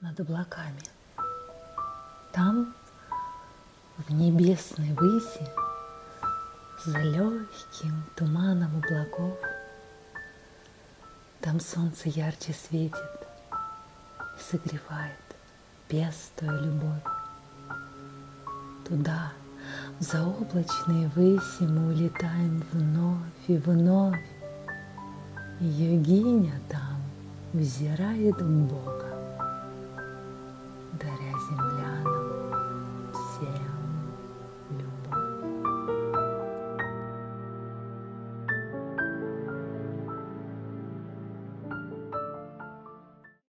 над облаками. Там, в небесной выси, За легким туманом облаков, Там солнце ярче светит и согревает, пестую любовь. Туда, в заоблачные выси мы улетаем вновь и вновь, и Йогиня там взирает в Бога.